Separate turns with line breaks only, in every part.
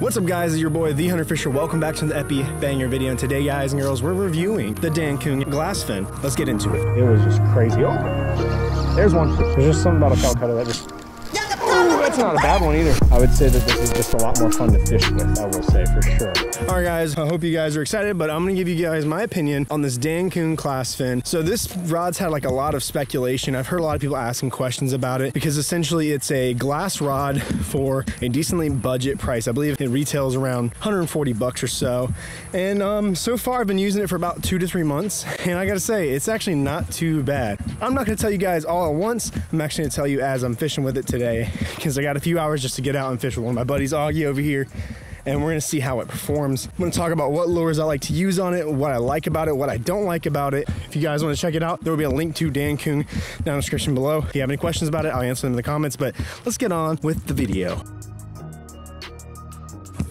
What's up guys, it's your boy The Hunter Fisher. Welcome back to the Epi Banger video. And today guys and girls, we're reviewing the Dan glass fin. Let's get into it.
It was just crazy. Oh, there's one. There's just something about a Calcutta that just not a bad one either. I would say that this is just a lot more fun to fish with, I will say for sure.
All right, guys, I hope you guys are excited, but I'm gonna give you guys my opinion on this Dankung Glassfin. So this rod's had like a lot of speculation. I've heard a lot of people asking questions about it because essentially it's a glass rod for a decently budget price. I believe it retails around 140 bucks or so. And um, so far I've been using it for about two to three months. And I gotta say, it's actually not too bad. I'm not gonna tell you guys all at once. I'm actually gonna tell you as I'm fishing with it today because I got a few hours just to get out and fish with one of my buddies, Augie over here and we're gonna see how it performs. I'm gonna talk about what lures I like to use on it, what I like about it, what I don't like about it. If you guys wanna check it out, there will be a link to Dankung down in the description below. If you have any questions about it, I'll answer them in the comments, but let's get on with the video.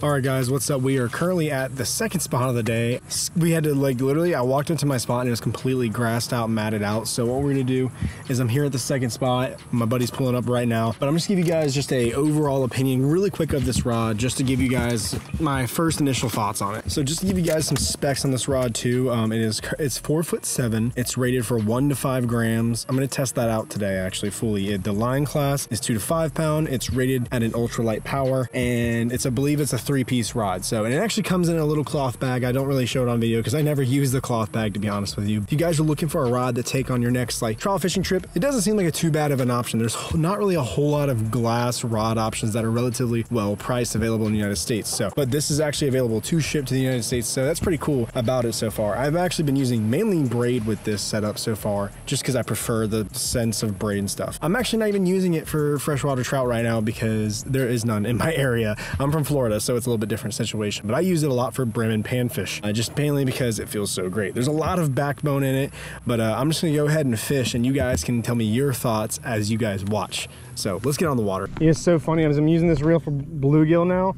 All right, guys, what's up? We are currently at the second spot of the day. We had to like literally, I walked into my spot and it was completely grassed out, matted out. So what we're gonna do is I'm here at the second spot. My buddy's pulling up right now, but I'm just give you guys just a overall opinion really quick of this rod, just to give you guys my first initial thoughts on it. So just to give you guys some specs on this rod too, um, it is it's four foot seven. It's rated for one to five grams. I'm gonna test that out today actually fully. It, the line class is two to five pound. It's rated at an ultralight power, and it's I believe it's a three piece rod. So, and it actually comes in a little cloth bag. I don't really show it on video because I never use the cloth bag to be honest with you. If you guys are looking for a rod to take on your next like trial fishing trip, it doesn't seem like a too bad of an option. There's not really a whole lot of glass rod options that are relatively well priced available in the United States. So, but this is actually available to ship to the United States. So that's pretty cool about it so far. I've actually been using mainly braid with this setup so far, just because I prefer the sense of braid and stuff. I'm actually not even using it for freshwater trout right now because there is none in my area. I'm from Florida, so it's a little bit different situation, but I use it a lot for brim and panfish, uh, just mainly because it feels so great. There's a lot of backbone in it, but uh, I'm just gonna go ahead and fish and you guys can tell me your thoughts as you guys watch. So let's get on the water.
It's so funny, I'm using this reel for bluegill now,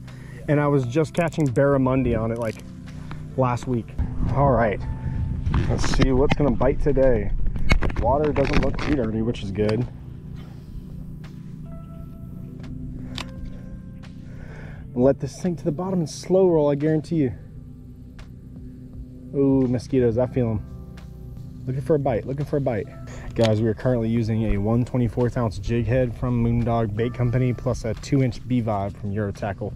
and I was just catching barramundi on it like last week. All right, let's see what's gonna bite today. Water doesn't look too dirty, which is good. Let this sink to the bottom and slow roll, I guarantee you. Ooh, mosquitoes, I feel them. Looking for a bite, looking for a bite. Guys, we are currently using a 124th ounce jig head from Moondog Bait Company plus a two inch B-Vibe from Eurotackle.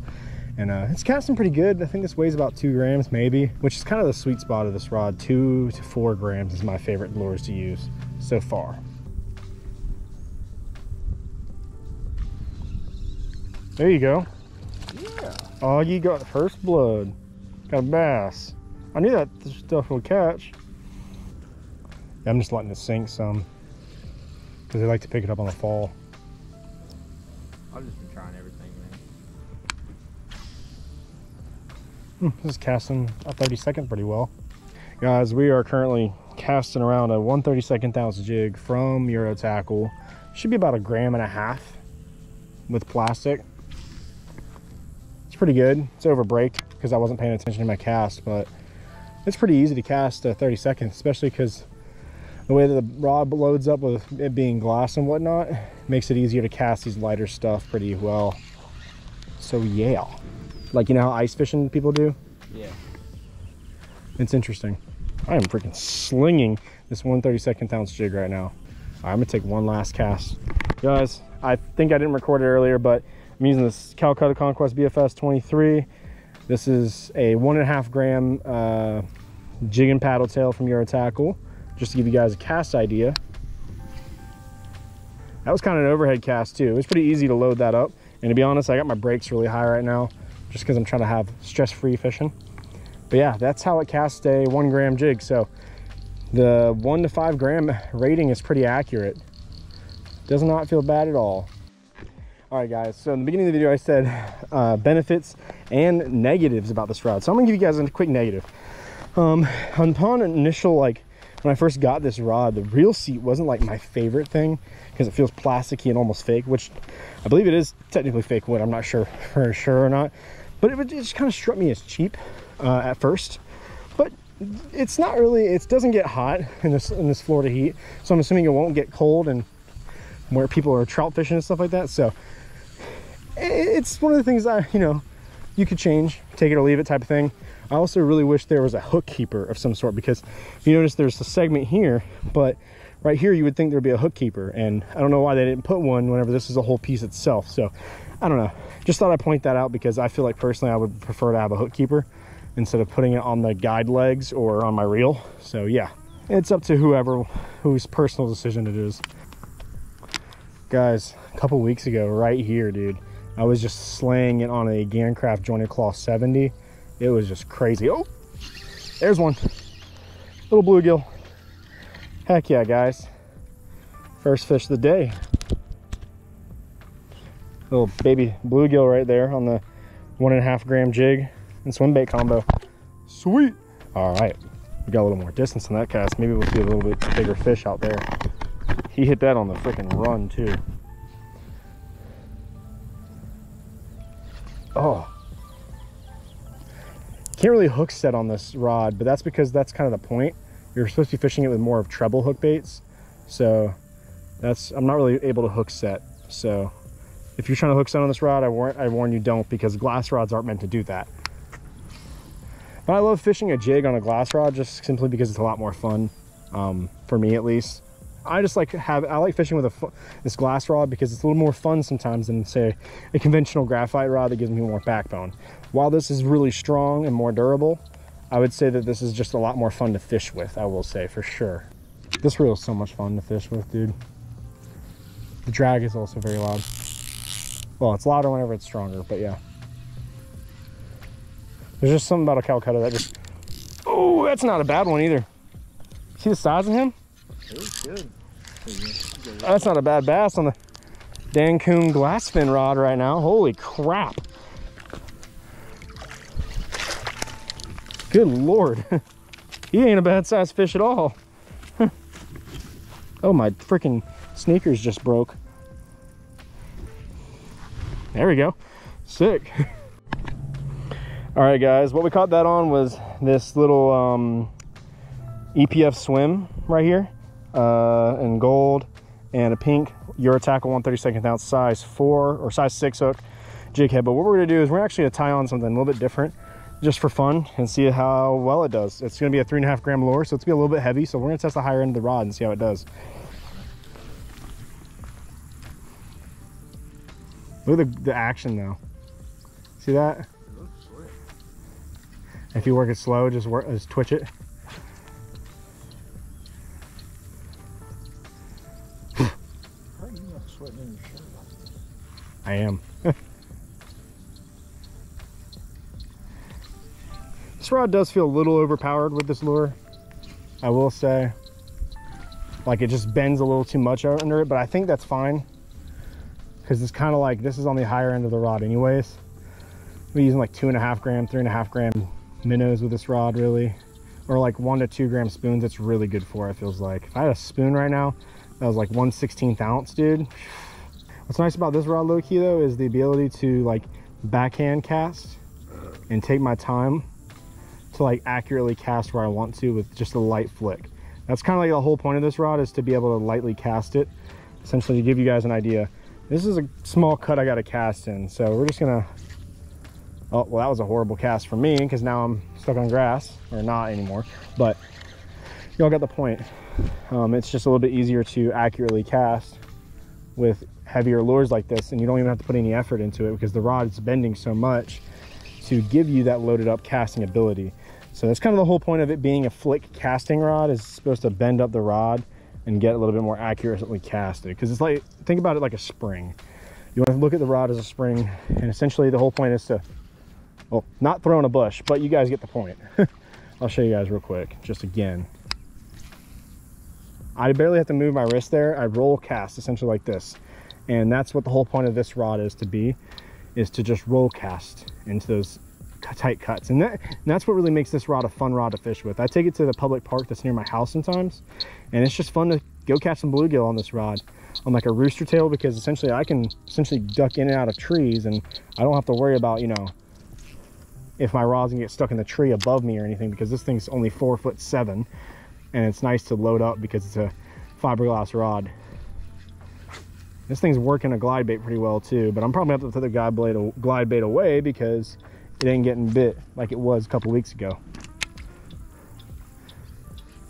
And uh, it's casting pretty good. I think this weighs about two grams maybe, which is kind of the sweet spot of this rod. Two to four grams is my favorite lures to use so far. There you go. Oh, you got first blood. Got a bass. I knew that stuff would catch. Yeah, I'm just letting it sink some. Because they like to pick it up on the fall.
I've just been trying everything,
man. Hmm, this is casting a 30 second pretty well. Guys, we are currently casting around a 132nd ounce jig from Eurotackle. Should be about a gram and a half with plastic. It's pretty good. It's over braked because I wasn't paying attention to my cast, but it's pretty easy to cast uh, 30 seconds, especially because the way that the rod loads up with it being glass and whatnot makes it easier to cast these lighter stuff pretty well. So yeah, like you know how ice fishing people do?
Yeah.
It's interesting. I am freaking slinging this 132nd ounce jig right now. Right, I'm gonna take one last cast. Guys, I think I didn't record it earlier, but I'm using this Calcutta Conquest BFS 23. This is a one and a half gram uh, jig and paddle tail from Eurotackle, just to give you guys a cast idea. That was kind of an overhead cast too. It was pretty easy to load that up. And to be honest, I got my brakes really high right now, just because I'm trying to have stress-free fishing. But yeah, that's how it casts a one gram jig. So the one to five gram rating is pretty accurate. Does not feel bad at all. All right, guys, so in the beginning of the video, I said uh, benefits and negatives about this rod. So I'm gonna give you guys a quick negative. Um, upon initial, like, when I first got this rod, the reel seat wasn't like my favorite thing because it feels plasticky and almost fake, which I believe it is technically fake wood. I'm not sure for sure or not, but it, it just kind of struck me as cheap uh, at first. But it's not really, it doesn't get hot in this, in this Florida heat. So I'm assuming it won't get cold and where people are trout fishing and stuff like that. So it's one of the things I, you know, you could change, take it or leave it type of thing. I also really wish there was a hook keeper of some sort because you notice there's a segment here, but right here you would think there'd be a hook keeper and I don't know why they didn't put one whenever this is a whole piece itself. So I don't know. Just thought I'd point that out because I feel like personally I would prefer to have a hook keeper instead of putting it on the guide legs or on my reel. So yeah, it's up to whoever whose personal decision it is. Guys, a couple weeks ago, right here, dude, I was just slaying it on a Gancraft Jointed Claw 70. It was just crazy. Oh, there's one. Little bluegill. Heck yeah, guys. First fish of the day. Little baby bluegill right there on the one and a half gram jig and swim bait combo. Sweet. All right, we got a little more distance on that cast. Maybe we'll see a little bit bigger fish out there. He hit that on the freaking run too. Oh. Can't really hook set on this rod, but that's because that's kind of the point. You're supposed to be fishing it with more of treble hook baits. So that's, I'm not really able to hook set. So if you're trying to hook set on this rod, I warn, I warn you don't because glass rods aren't meant to do that. But I love fishing a jig on a glass rod just simply because it's a lot more fun, um, for me at least. I just like have I like fishing with a this glass rod because it's a little more fun sometimes than say a conventional graphite rod that gives me more backbone. While this is really strong and more durable, I would say that this is just a lot more fun to fish with. I will say for sure. This reel is so much fun to fish with, dude. The drag is also very loud. Well, it's louder whenever it's stronger, but yeah. There's just something about a Calcutta that just. Oh, that's not a bad one either. See the size of him?
Good.
That's not a bad bass on the Dankung glass fin rod right now. Holy crap. Good Lord. he ain't a bad sized fish at all. oh, my freaking sneakers just broke. There we go. Sick. all right, guys. What we caught that on was this little um, EPF swim right here uh, in gold and a pink Eurotackle 132nd ounce size 4 or size 6 hook jig head. But what we're going to do is we're actually going to tie on something a little bit different just for fun and see how well it does. It's going to be a 3.5 gram lure, so it's going to be a little bit heavy. So we're going to test the higher end of the rod and see how it does. Look at the, the action though. See that? If you work it slow, just work, just twitch it. I am. this rod does feel a little overpowered with this lure. I will say. Like it just bends a little too much under it, but I think that's fine. Because it's kind of like, this is on the higher end of the rod anyways. We're using like two and a half gram, three and a half gram minnows with this rod really. Or like one to two gram spoons, it's really good for it feels like. If I had a spoon right now, that was like 1 16th ounce, dude. What's nice about this rod low key though is the ability to like backhand cast and take my time to like accurately cast where I want to with just a light flick. That's kind of like the whole point of this rod is to be able to lightly cast it. Essentially to give you guys an idea. This is a small cut I got to cast in. So we're just gonna, oh, well that was a horrible cast for me because now I'm stuck on grass or not anymore. But y'all got the point. Um, it's just a little bit easier to accurately cast with heavier lures like this and you don't even have to put any effort into it because the rod is bending so much to give you that loaded up casting ability. So that's kind of the whole point of it being a flick casting rod is supposed to bend up the rod and get a little bit more accurately casted. Because it's like think about it like a spring. You want to look at the rod as a spring and essentially the whole point is to well not throw in a bush but you guys get the point. I'll show you guys real quick just again i barely have to move my wrist there. I roll cast essentially like this. And that's what the whole point of this rod is to be is to just roll cast into those tight cuts. And, that, and that's what really makes this rod a fun rod to fish with. I take it to the public park that's near my house sometimes and it's just fun to go catch some bluegill on this rod on like a rooster tail because essentially i can essentially duck in and out of trees and i don't have to worry about you know if my rod's gonna get stuck in the tree above me or anything because this thing's only four foot seven and it's nice to load up because it's a fiberglass rod this thing's working a glide bait pretty well too, but I'm probably have to put the glide bait, glide bait away because it ain't getting bit like it was a couple weeks ago.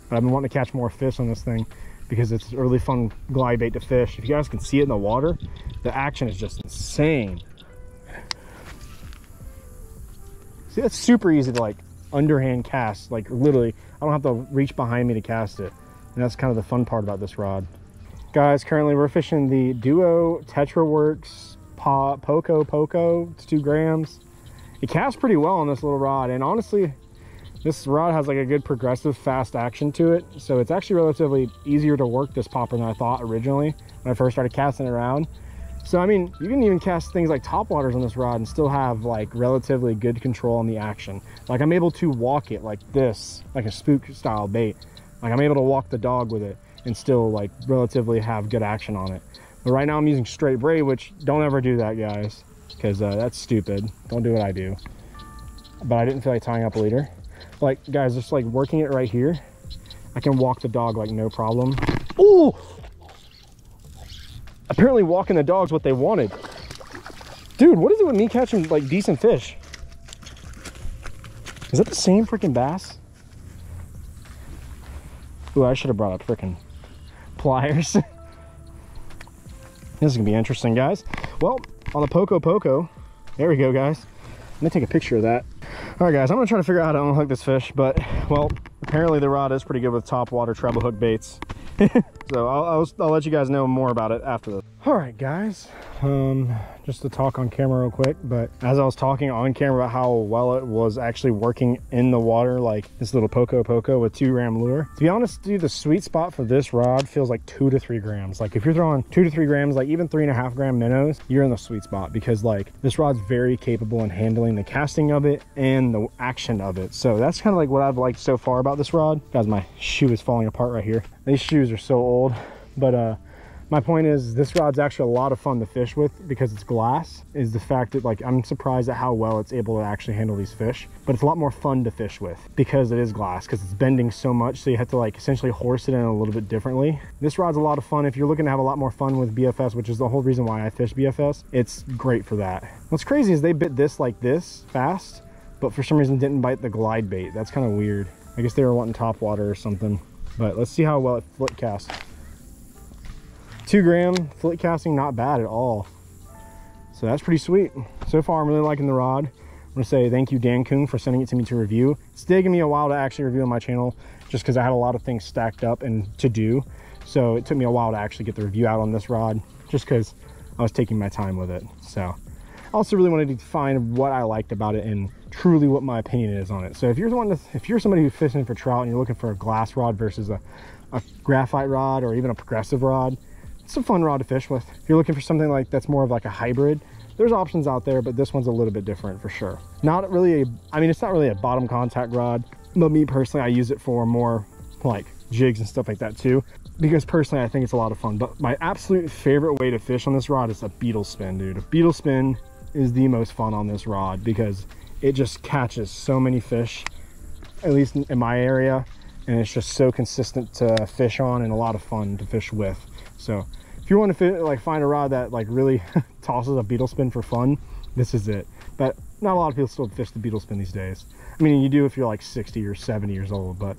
But I've been wanting to catch more fish on this thing because it's a really fun glide bait to fish. If you guys can see it in the water, the action is just insane. See, that's super easy to like underhand cast. Like literally, don't have to reach behind me to cast it. And that's kind of the fun part about this rod. Guys, currently we're fishing the Duo TetraWorks po Poco Poco. It's two grams. It casts pretty well on this little rod. And honestly, this rod has like a good progressive fast action to it. So it's actually relatively easier to work this popper than I thought originally when I first started casting it around. So, I mean, you can even cast things like top waters on this rod and still have like relatively good control on the action. Like I'm able to walk it like this, like a spook style bait. Like I'm able to walk the dog with it and still like relatively have good action on it. But right now I'm using straight braid, which don't ever do that guys, because uh, that's stupid. Don't do what I do. But I didn't feel like tying up a leader like guys just like working it right here i can walk the dog like no problem oh apparently walking the dog's what they wanted. Dude what is it with me catching like decent fish? Is that the same freaking bass? Ooh, i should have brought up freaking pliers. This is gonna be interesting guys. Well on the poco poco there we go guys. Let me take a picture of that. All right, guys, I'm gonna try to figure out how to unhook this fish, but well, apparently the rod is pretty good with top water treble hook baits. so I'll, I'll, I'll, let you guys know more about it after this. All right, guys, um, just to talk on camera real quick, but as I was talking on camera about how well it was actually working in the water, like this little Poco Poco with two gram lure, to be honest, dude, the sweet spot for this rod feels like two to three grams. Like if you're throwing two to three grams, like even three and a half gram minnows, you're in the sweet spot because like this rod's very capable in handling the casting of it and the action of it. So that's kind of like what I've liked so far about this rod. Guys, my shoe is falling apart right here. These shoes are so old, but uh, my point is this rod's actually a lot of fun to fish with because it's glass is the fact that like i'm surprised at how well it's able to actually handle these fish but it's a lot more fun to fish with because it is glass because it's bending so much so you have to like essentially horse it in a little bit differently. This rod's a lot of fun. If you're looking to have a lot more fun with bfs which is the whole reason why i fish bfs it's great for that. What's crazy is they bit this like this fast but for some reason didn't bite the glide bait. That's kind of weird. I guess they were wanting top water or something but let's see how well it flick casts two gram flick casting not bad at all. So that's pretty sweet. So far i'm really liking the rod. I'm gonna say thank you Dankung for sending it to me to review. It's taking me a while to actually review on my channel just because i had a lot of things stacked up and to do. So it took me a while to actually get the review out on this rod just because i was taking my time with it. So i also really wanted to find what i liked about it and truly what my opinion is on it. So if you're one to, if you're somebody who's fishing for trout and you're looking for a glass rod versus a, a graphite rod or even a progressive rod it's a fun rod to fish with. If you're looking for something like that's more of like a hybrid, there's options out there, but this one's a little bit different for sure. Not really a, I mean, it's not really a bottom contact rod, but me personally, I use it for more like jigs and stuff like that too. Because personally, I think it's a lot of fun. But my absolute favorite way to fish on this rod is a beetle spin, dude. A beetle spin is the most fun on this rod because it just catches so many fish, at least in my area. And it's just so consistent to fish on and a lot of fun to fish with. So if you want to fit, like find a rod that like really tosses a beetle spin for fun, this is it. But not a lot of people still fish the beetle spin these days. I mean, you do if you're like 60 or 70 years old, but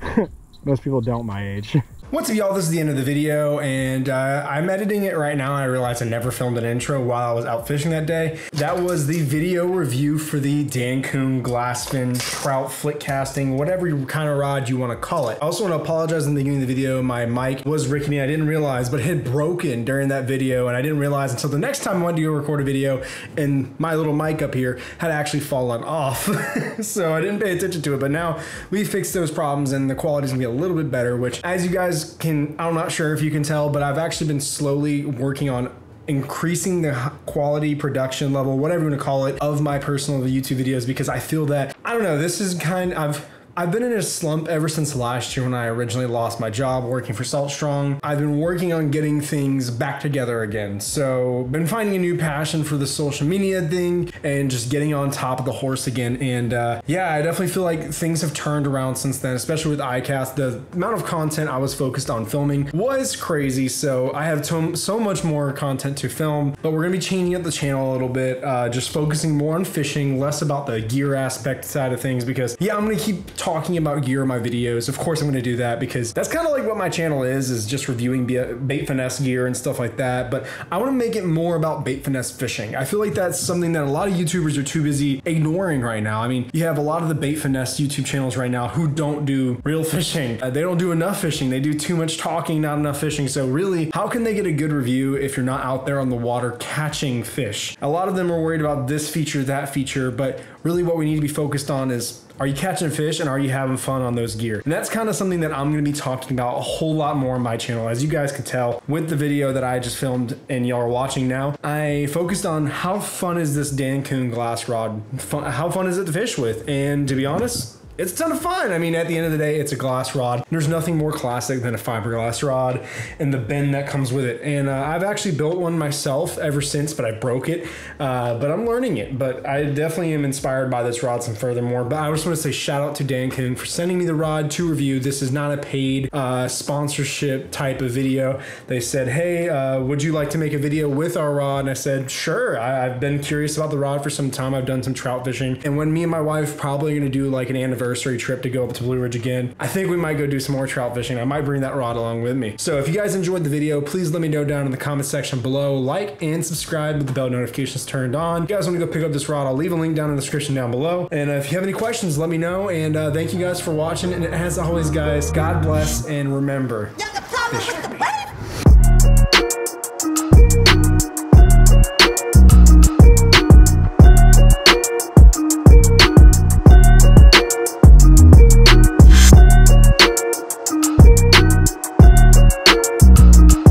most people don't my age.
What's up, y'all? This is the end of the video, and uh, I'm editing it right now. I realized I never filmed an intro while I was out fishing that day. That was the video review for the Dankung Glassfin Trout Flick Casting, whatever kind of rod you want to call it. I also want to apologize in the beginning of the video. My mic was rickety. I didn't realize, but it had broken during that video, and I didn't realize until the next time I wanted to go record a video, and my little mic up here had actually fallen off. so I didn't pay attention to it, but now we fixed those problems, and the quality's gonna be a little bit better, which, as you guys can, I'm not sure if you can tell, but I've actually been slowly working on increasing the quality production level whatever you want to call it of my personal youtube videos because i feel that i don't know this is kind of
I've been in a slump ever since last year when I originally lost my job working for Salt Strong. I've been working on getting things back together again. So, been finding a new passion for the social media thing and just getting on top of the horse again. And uh, yeah, I definitely feel like things have turned around since then, especially with iCast. The amount of content I was focused on filming was crazy. So, I have to- so much more content to film, but we're to be changing up the channel a little bit, uh, just focusing more on fishing, less about the gear aspect side of things because yeah, I'm to keep talking about gear in my videos. Of course, I'm going to do that because that's kind of like what my channel is, is just reviewing bait finesse gear and stuff like that. But I want to make it more about bait finesse fishing. I feel like that's something that a lot of YouTubers are too busy ignoring right now. I mean, you have a lot of the bait finesse YouTube channels right now who don't do real fishing. Uh, they don't do enough fishing. They do too much talking, not enough fishing. So really, how can they get a good review if you're not out there on the water catching fish? A lot of them are worried about this feature, that feature, but really what we need to be focused on is are you catching fish and are you having fun on those gear? And that's kind of something that I'm going to be talking about a whole lot more on my channel. As you guys can tell with the video that I just filmed and y'all are watching now, I focused on how fun is this Dankung glass rod? Fun, how fun is it to fish with? And to be honest, it's a ton of fun. I mean, at the end of the day, it's a glass rod. There's nothing more classic than a fiberglass rod and the bend that comes with it. And uh, I've actually built one myself ever since, but I broke it. Uh, but I'm learning it. But I definitely am inspired by this rod some furthermore. But I just want to say shout out to Dankung for sending me the rod to review. This is not a paid uh, sponsorship type of video. They said, hey, uh, would you like to make a video with our rod? And I said, sure. I, I've been curious about the rod for some time. I've done some trout fishing. And when me and my wife probably going to do like an anniversary trip to go up to Blue Ridge again, I think we might go do some more trout fishing. I might bring that rod along with me. So if you guys enjoyed the video, please let me know down in the comment section below. Like and subscribe with the bell notifications turned on. If you guys want to go pick up this rod, I'll leave a link down in the description down below. And uh, if you have any questions, let me know. And uh, thank you guys for watching. And as always, guys, God bless and remember,